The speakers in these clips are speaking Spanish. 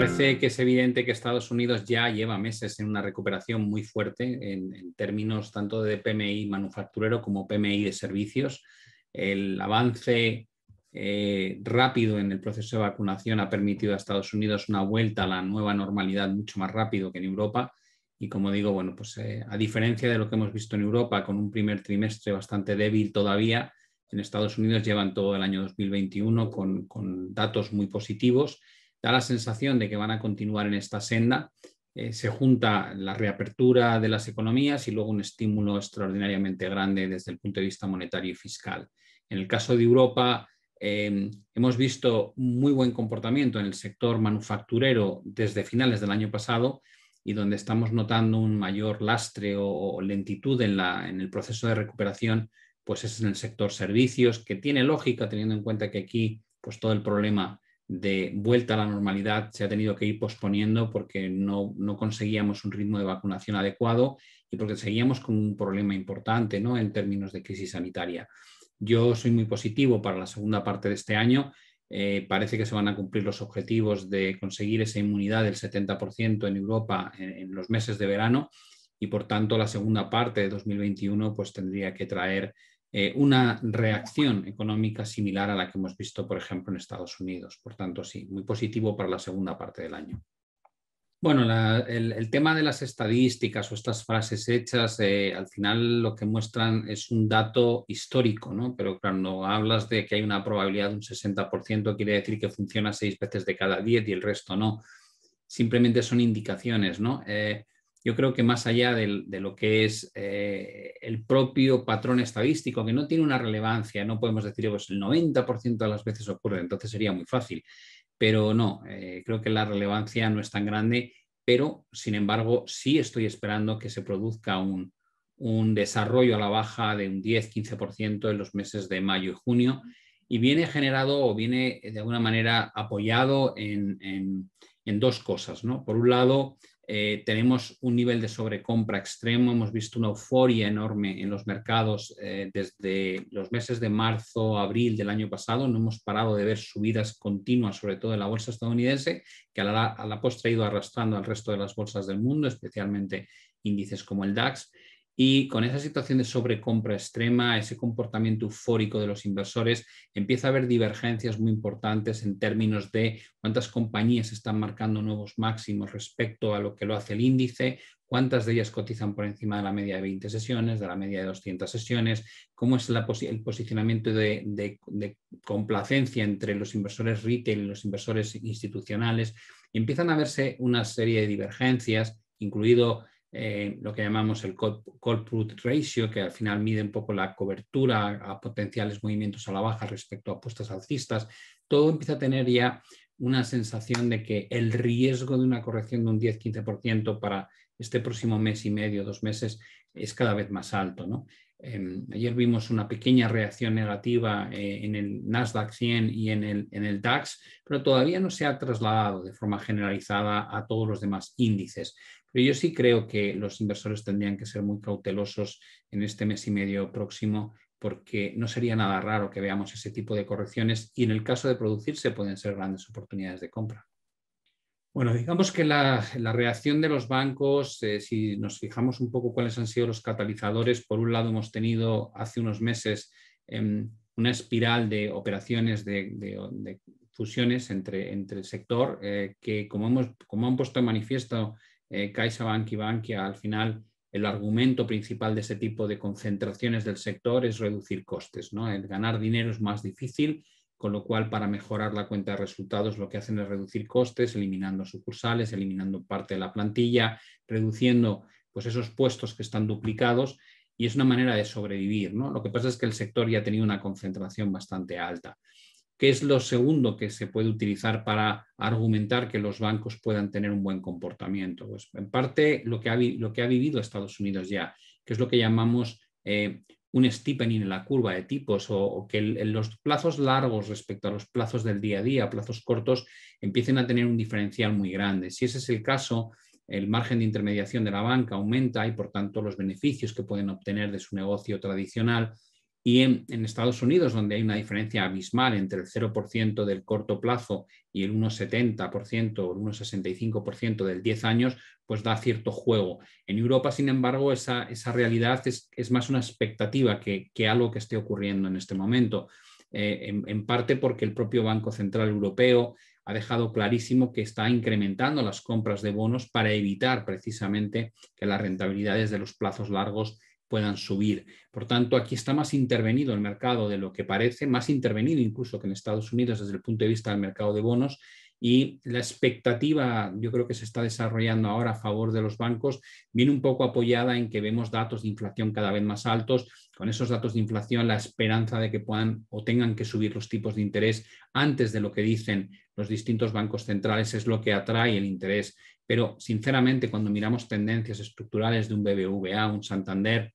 parece que es evidente que Estados Unidos ya lleva meses en una recuperación muy fuerte en, términos tanto de PMI manufacturero como PMI de servicios. El avance eh, rápido en el proceso de vacunación ha permitido a Estados Unidos una vuelta a la nueva normalidad mucho más rápido que en Europa. Y como digo, bueno, pues eh, a diferencia de lo que hemos visto en Europa, con un primer trimestre bastante débil todavía, en Estados Unidos llevan todo el año 2021 con, con datos muy positivos da la sensación de que van a continuar en esta senda. Eh, se junta la reapertura de las economías y luego un estímulo extraordinariamente grande desde el punto de vista monetario y fiscal. En el caso de Europa, em, hemos visto muy buen comportamiento en el sector manufacturero desde finales del año pasado y donde estamos notando un mayor lastre o, lentitud en, la, en, el proceso de recuperación, pues es en el sector servicios, que tiene lógica teniendo en cuenta que aquí pues todo el problema de vuelta a la normalidad se ha tenido que ir posponiendo porque no, conseguíamos un ritmo de vacunación adecuado y porque seguíamos con un problema importante ¿no? en términos de crisis sanitaria. Yo soy muy positivo para la segunda parte de este año. Eh, parece que se van a cumplir los objetivos de conseguir esa inmunidad del 70% en Europa en, en, los meses de verano y por tanto la segunda parte de 2021 pues tendría que traer eh, una reacción económica similar a la que hemos visto, por ejemplo, en Estados Unidos. Por tanto, sí, muy positivo para la segunda parte del año. Bueno, el, tema de las estadísticas o estas frases hechas, eh, al final lo que muestran es un dato histórico, ¿no? Pero cuando hablas de que hay una probabilidad de un 60%, quiere decir que funciona seis veces de cada diez y el resto no. Simplemente son indicaciones, ¿no? Eh, yo creo que más allá de, lo que es eh, el propio patrón estadístico, que no tiene una relevancia, no podemos decir, pues el 90% de las veces ocurre, entonces sería muy fácil, pero no, eh, creo que la relevancia no es tan grande, pero sin embargo sí estoy esperando que se produzca un, desarrollo a la baja de un 10-15% en los meses de mayo y junio, y viene generado o viene de alguna manera apoyado en, en dos cosas. ¿no? Por un lado, eh, tenemos un nivel de sobrecompra extremo, hemos visto una euforia enorme en los mercados eh, desde los meses de marzo, abril del año pasado, no hemos parado de ver subidas continuas, sobre todo en la bolsa estadounidense, que a la, a la postre ha ido arrastrando al resto de las bolsas del mundo, especialmente índices como el DAX. Y con esa situación de sobrecompra extrema, ese comportamiento eufórico de los inversores, empieza a haber divergencias muy importantes en términos de cuántas compañías están marcando nuevos máximos respecto a lo que lo hace el índice, cuántas de ellas cotizan por encima de la media de 20 sesiones, de la media de 200 sesiones, cómo es el posicionamiento de, de complacencia entre los inversores retail y los inversores institucionales. Empiezan a verse una serie de divergencias, incluido eh, lo que llamamos el call put ratio, que al final mide un poco la cobertura a potenciales movimientos a la baja respecto a apuestas alcistas, todo empieza a tener ya una sensación de que el riesgo de una corrección de un 10-15% para este próximo mes y medio, dos meses, es cada vez más alto. ¿no? Em, ayer vimos una pequeña reacción negativa eh, en el Nasdaq 100 y en el, en el DAX, pero todavía no se ha trasladado de forma generalizada a todos los demás índices. Pero yo sí creo que los inversores tendrían que ser muy cautelosos en este mes y medio próximo porque no sería nada raro que veamos ese tipo de correcciones y en el caso de producirse pueden ser grandes oportunidades de compra. Bueno, digamos que la, reacción de los bancos, eh, si nos fijamos un poco cuáles han sido los catalizadores, por un lado hemos tenido hace unos meses em, una espiral de operaciones de, fusiones entre, entre, el sector eh, que, como, hemos, como han puesto en manifiesto eh, CaixaBank y Bankia, al final el argumento principal de ese tipo de concentraciones del sector es reducir costes. ¿no? El ganar dinero es más difícil, con lo cual para mejorar la cuenta de resultados lo que hacen es reducir costes, eliminando sucursales, eliminando parte de la plantilla, reduciendo pues, esos puestos que están duplicados y es una manera de sobrevivir. ¿no? Lo que pasa es que el sector ya ha tenido una concentración bastante alta. ¿Qué es lo segundo que se puede utilizar para argumentar que los bancos puedan tener un buen comportamiento? Pues en parte lo que ha, que vivido Estados Unidos ya, que es lo que llamamos eh, un steepening en la curva de tipos o, que los plazos largos respecto a los plazos del día a día, plazos cortos, empiecen a tener un diferencial muy grande. Si ese es el caso, el margen de intermediación de la banca aumenta y por tanto los beneficios que pueden obtener de su negocio tradicional Y en, Estados Unidos, donde hay una diferencia abismal entre el 0% del corto plazo y el 1,70% o el 1,65% del 10 años, pues da cierto juego. En Europa, sin embargo, esa, realidad es, más una expectativa que, algo que esté ocurriendo en este momento. Eh, en, parte porque el propio Banco Central Europeo ha dejado clarísimo que está incrementando las compras de bonos para evitar precisamente que las rentabilidades de los plazos largos puedan subir. Por tanto, aquí está más intervenido el mercado de lo que parece, más intervenido incluso que en Estados Unidos desde el punto de vista del mercado de bonos y la expectativa, yo creo que se está desarrollando ahora a favor de los bancos, viene un poco apoyada en que vemos datos de inflación cada vez más altos. Con esos datos de inflación, la esperanza de que puedan o tengan que subir los tipos de interés antes de lo que dicen los distintos bancos centrales es lo que atrae el interés. Pero, sinceramente, cuando miramos tendencias estructurales de un BBVA, un Santander,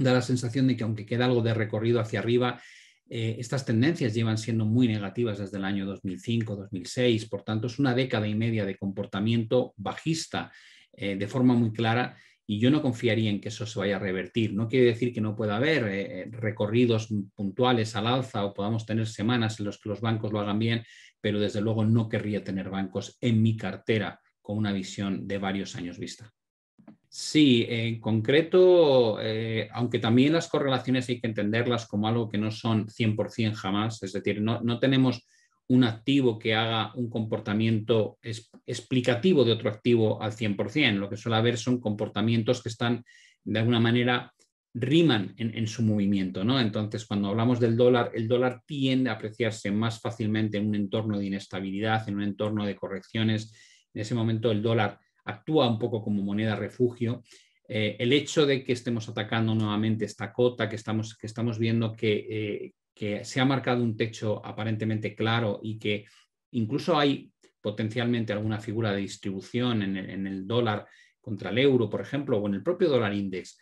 da la sensación de que aunque queda algo de recorrido hacia arriba, eh, estas tendencias llevan siendo muy negativas desde el año 2005-2006, por tanto es una década y media de comportamiento bajista eh, de forma muy clara y yo no confiaría en que eso se vaya a revertir. No quiere decir que no pueda haber eh, recorridos puntuales al alza o podamos tener semanas en las que los bancos lo hagan bien, pero desde luego no querría tener bancos en mi cartera con una visión de varios años vista. Sí, en concreto, eh, aunque también las correlaciones hay que entenderlas como algo que no son 100% jamás, es decir, no, tenemos un activo que haga un comportamiento explicativo de otro activo al 100%. Lo que suele haber son comportamientos que están, de alguna manera, riman en, su movimiento. ¿no? Entonces, cuando hablamos del dólar, el dólar tiende a apreciarse más fácilmente en un entorno de inestabilidad, en un entorno de correcciones. En ese momento el dólar actúa un poco como moneda refugio. Eh, el hecho de que estemos atacando nuevamente esta cota, que estamos, que estamos viendo que, eh, que se ha marcado un techo aparentemente claro y que incluso hay potencialmente alguna figura de distribución en el, en el dólar contra el euro, por ejemplo, o en el propio dólar index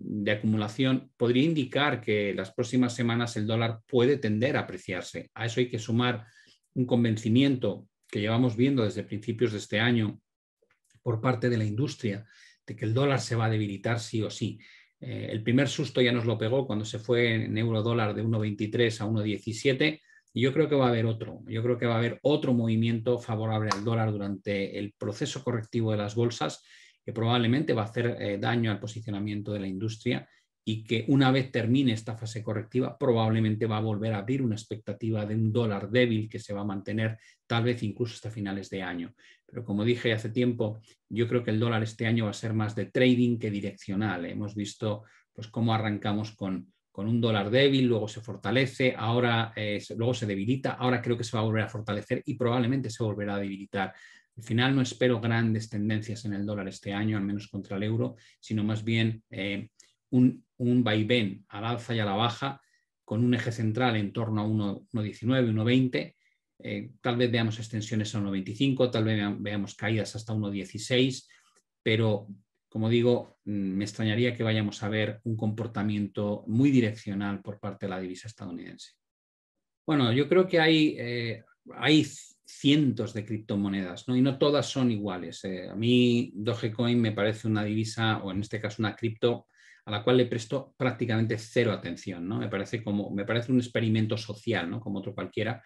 de acumulación, podría indicar que las próximas semanas el dólar puede tender a apreciarse. A eso hay que sumar un convencimiento que llevamos viendo desde principios de este año por parte de la industria de que el dólar se va a debilitar sí o sí. Eh, el primer susto ya nos lo pegó cuando se fue en euro dólar de 1,23 a 1,17 y yo creo que va a haber otro. Yo creo que va a haber otro movimiento favorable al dólar durante el proceso correctivo de las bolsas que probablemente va a hacer eh, daño al posicionamiento de la industria y que una vez termine esta fase correctiva probablemente va a volver a abrir una expectativa de un dólar débil que se va a mantener tal vez incluso hasta finales de año. Pero como dije hace tiempo, yo creo que el dólar este año va a ser más de trading que direccional. Hemos visto pues, cómo arrancamos con, con un dólar débil, luego se fortalece, ahora eh, luego se debilita, ahora creo que se va a volver a fortalecer y probablemente se volverá a debilitar. Al final no espero grandes tendencias en el dólar este año, al menos contra el euro, sino más bien eh, un, un vaivén al alza y a la baja con un eje central en torno a 1,19, 1,20. Eh, tal vez veamos extensiones a 1,25, tal vez veamos caídas hasta 1,16, pero como digo, mm, me extrañaría que vayamos a ver un comportamiento muy direccional por parte de la divisa estadounidense. Bueno, yo creo que hay, eh, hay cientos de criptomonedas ¿no? y no todas son iguales. Eh, a mí Dogecoin me parece una divisa, o en este caso una cripto, a la cual le presto prácticamente cero atención. ¿no? Me, parece como, me parece un experimento social, ¿no? como otro cualquiera.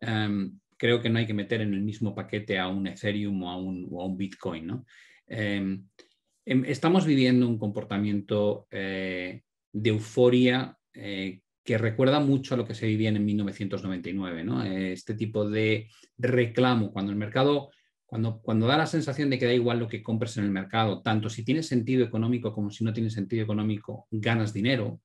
Creo que no hay que meter en el mismo paquete a un Ethereum o a un, o a un Bitcoin. ¿no? Em, em, estamos viviendo un comportamiento eh, de euforia eh, que recuerda mucho a lo que se vivía en 1999, ¿no? este tipo de reclamo, cuando el mercado cuando, cuando da la sensación de que da igual lo que compres en el mercado, tanto si tiene sentido económico como si no tiene sentido económico, ganas dinero.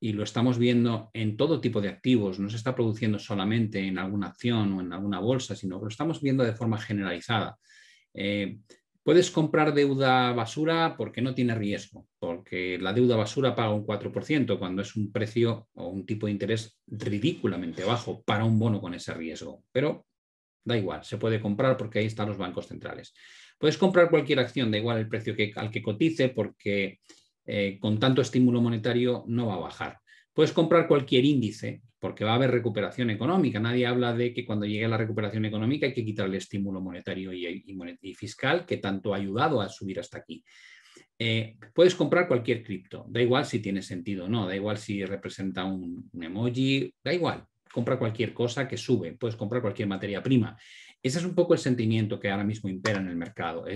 Y lo estamos viendo en todo tipo de activos, no se está produciendo solamente en alguna acción o en alguna bolsa, sino que lo estamos viendo de forma generalizada. Eh, puedes comprar deuda basura porque no tiene riesgo, porque la deuda basura paga un 4% cuando es un precio o un tipo de interés ridículamente bajo para un bono con ese riesgo. Pero Da igual, se puede comprar porque ahí están los bancos centrales. Puedes comprar cualquier acción, da igual el precio que, al que cotice, porque eh, con tanto estímulo monetario no va a bajar. Puedes comprar cualquier índice, porque va a haber recuperación económica. Nadie habla de que cuando llegue la recuperación económica hay que quitar el estímulo monetario y, fiscal que tanto ha ayudado a subir hasta aquí. eh, puedes comprar cualquier cripto, da igual si tiene sentido o no, da igual si representa un, emoji, da igual, compra cualquier cosa que sube, puedes comprar cualquier materia prima. Ese es un poco el sentimiento que ahora mismo impera en el mercado.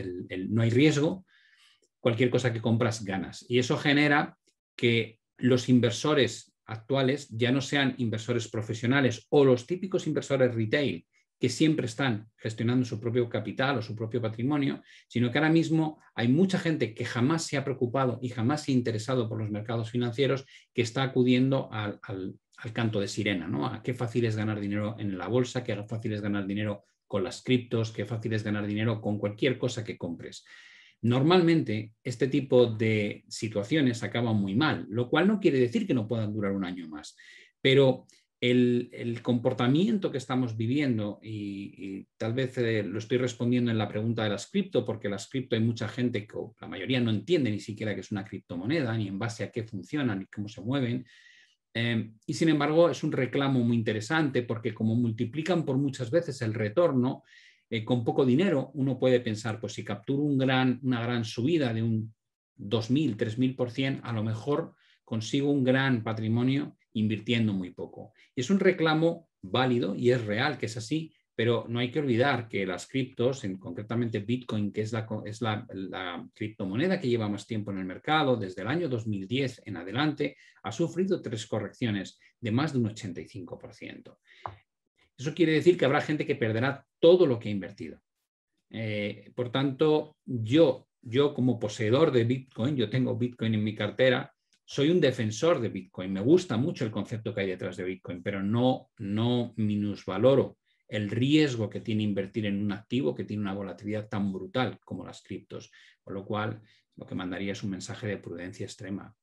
no hay riesgo, cualquier cosa que compras ganas. Y eso genera que los inversores actuales ya no sean inversores profesionales o los típicos inversores retail que siempre están gestionando su propio capital o su propio patrimonio, sino que ahora mismo hay mucha gente que jamás se ha preocupado y jamás se ha interesado por los mercados financieros que está acudiendo al, canto de sirena, ¿no? A qué fácil es ganar dinero en la bolsa, qué fácil es ganar dinero con las criptos, qué fácil es ganar dinero con cualquier cosa que compres. Normalmente este tipo de situaciones acaban muy mal, lo cual no quiere decir que no puedan durar un año más, pero el, comportamiento que estamos viviendo, y, tal vez eh, lo estoy respondiendo en la pregunta de las cripto, porque las cripto hay mucha gente que la mayoría no entiende ni siquiera que es una criptomoneda, ni en base a qué funcionan, ni cómo se mueven. Eh, y sin embargo, es un reclamo muy interesante porque como multiplican por muchas veces el retorno, eh, con poco dinero uno puede pensar, pues si capturo una gran subida de un 2.000, 3.000%, a lo mejor consigo un gran patrimonio invirtiendo muy poco. Es un reclamo válido y es real que es así, pero no hay que olvidar que las criptos, en, concretamente Bitcoin, que es, la, la, criptomoneda que lleva más tiempo en el mercado, desde el año 2010 en adelante, ha sufrido tres correcciones de más de un 85%. Eso quiere decir que habrá gente que perderá todo lo que ha invertido. Eh, por tanto, yo, yo como poseedor de Bitcoin, yo tengo Bitcoin en mi cartera, soy un defensor de Bitcoin, me gusta mucho el concepto que hay detrás de Bitcoin, pero no, no minusvaloro el riesgo que tiene invertir en un activo que tiene una volatilidad tan brutal como las criptos, con lo cual lo que mandaría es un mensaje de prudencia extrema.